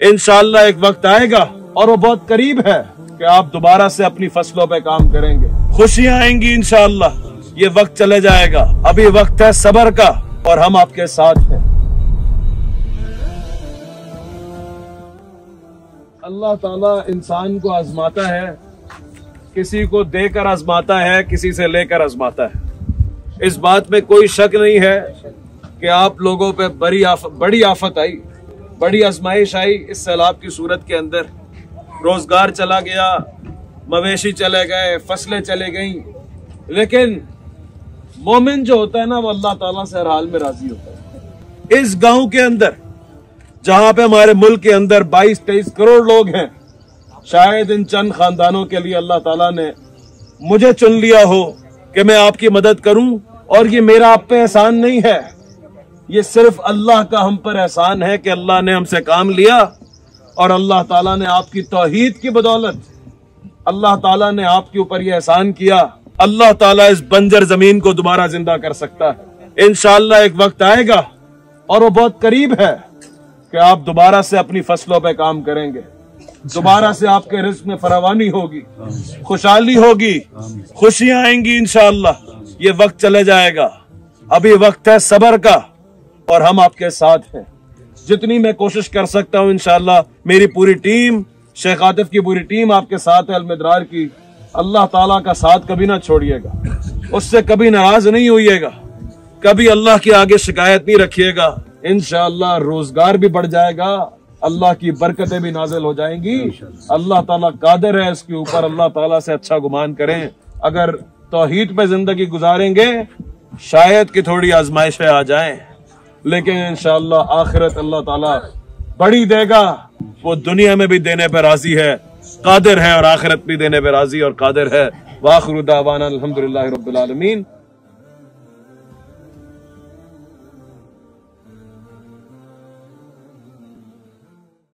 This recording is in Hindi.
इंशाल्लाह एक वक्त आएगा और वो बहुत करीब है कि आप दोबारा से अपनी फ़सलों पे काम करेंगे। खुशियाँ आएँगी इंशाल्लाह ये वक्त चले जाएगा। अभी वक्त है सबर का और हम आपके साथ हैं। अल्लाह ताला इंसान को आजमाता है किसी को देकर आजमाता है किसी से लेकर आजमाता है। इस बात में कोई शक नहीं है कि आप लोगों पे बड़ी आफ, बड़ी आफत आई। बड़ी आजमाइश आई इस सैलाब की सूरत के अंदर। रोज़गार चला गया, मवेशी चले गए, फ़सलें चले गई। लेकिन मोमिन जो होता है ना, वो अल्लाह ताला से हर हाल में राज़ी होता है। इस गाँव के अंदर, जहाँ पे हमारे मुल्क के अंदर 22 तेईस करोड़ लोग हैं, शायद इन चंद खानदानों के लिए अल्लाह ताला ने मुझे चुन लिया हो कि मैं आपकी मदद करूँ, और ये मेरा आप पे एहसान नहीं है। ये सिर्फ़ अल्लाह का हम पर एहसान है कि अल्लाह ने हमसे काम लिया और अल्लाह ताला ने आपकी तोहीद की बदौलत। अल्लाह ताला ने आपके ऊपर ये एहसान किया। अल्लाह ताला इस बंजर ज़मीन को दोबारा ज़िंदा कर सकता है। इनशाला एक वक्त आएगा और वो बहुत करीब है कि आप दोबारा से अपनी फ़सलों पर काम करेंगे। दोबारा से आपके रिस्क में फरावानी होगी, खुशहाली होगी, खुशियाँ आएँगी इंशाला ये वक्त चले जाएगा। अभी वक्त है सबर का। और हम आपके साथ हैं। जितनी मैं कोशिश कर सकता हूँ इनशाला मेरी पूरी टीम शेख आतिफ की पूरी टीम आपके साथ है अलमदरार की। अल्लाह ताला का साथ कभी ना छोड़िएगा। उससे कभी नाराज़ नहीं होइएगा। कभी अल्लाह के आगे शिकायत नहीं रखिएगा। इनशाला रोज़गार भी बढ़ जाएगा। अल्लाह की बरकतें भी नाजिल हो जाएँगी। अल्लाह ताला कादर है इसके ऊपर। अल्लाह ताला से अच्छा गुमान करें। अगर तोहीद पे ज़िंदगी गुजारेंगे शायद कि थोड़ी आजमाइशें आ जाएँ। लेकिन इनशाला आखिरत अल्लाह ताला बड़ी देगा। वो दुनिया में भी देने पर राज़ी है, कादिर है और आखिरत भी देने पर राज़ी और कादिर है। वाखरुदावान अलहमदिल्ला